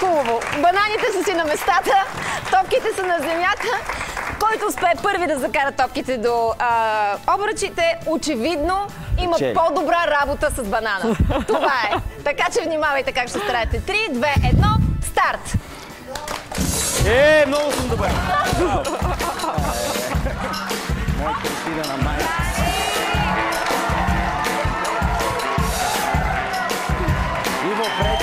По-хубаво. Бананите са си на местата, топките са на земята. Който успее първи да закара топките до а, обръчите, очевидно има Че. по-добра работа с банана. Това е. Така че внимавайте как ще стараете. 3, 2, 1, старт! Е, много съм добър. Отида на. Иво.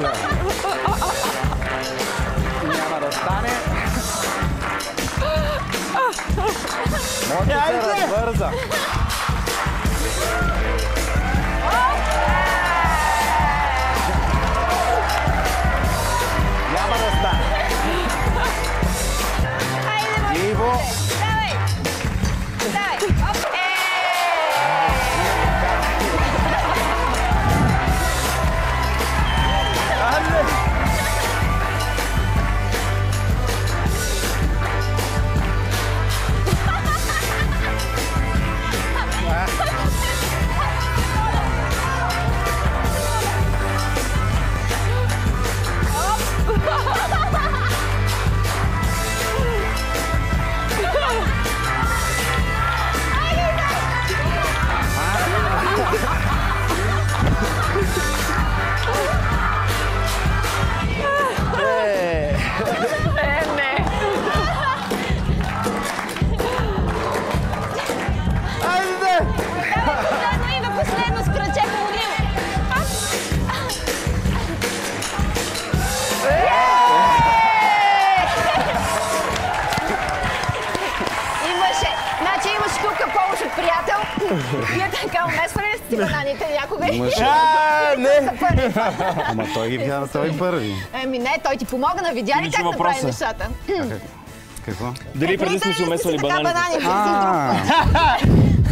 Опля. Няма да стане. Може да се развърза. Вие така умесвали ли сте бананите някога? Имаше. А, не! Ама той ги вяра той първи. Еми не, той ти помогна, видя ли как направи нещата? Какво? Дали преди сме си умесвали бананите? банани?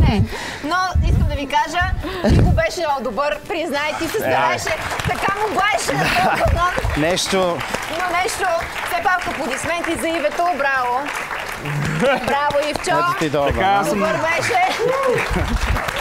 Не. Но искам да ви кажа, Нико беше много добър, признай, ти се стараеше, така му беше на нещо. Но нещо, все пак аплодисменти за Ивето, браво! Браво, Ивчо! Така, аз съм Добър беше!